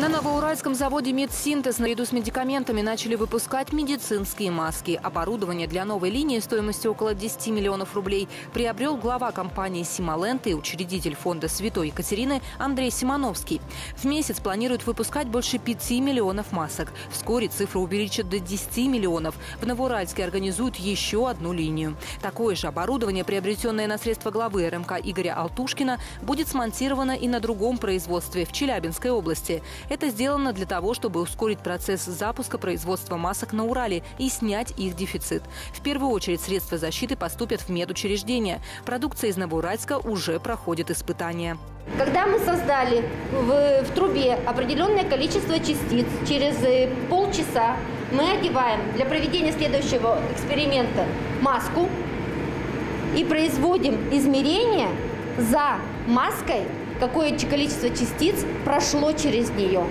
На Новоуральском заводе «Медсинтез» наряду с медикаментами начали выпускать медицинские маски. Оборудование для новой линии стоимостью около 10 миллионов рублей приобрел глава компании «Сималенд» и учредитель фонда «Святой Екатерины» Андрей Симоновский. В месяц планируют выпускать больше 5 миллионов масок. Вскоре цифру увеличат до 10 миллионов. В Новоуральске организуют еще одну линию. Такое же оборудование, приобретенное на средства главы РМК Игоря Алтушкина, будет смонтировано и на другом производстве в Челябинской области. Это сделано для того, чтобы ускорить процесс запуска производства масок на Урале и снять их дефицит. В первую очередь средства защиты поступят в медучреждения. Продукция из Новоуральска уже проходит испытания. Когда мы создали в, в трубе определенное количество частиц, через э, полчаса мы одеваем для проведения следующего эксперимента маску и производим измерения за маской какое количество частиц прошло через нее.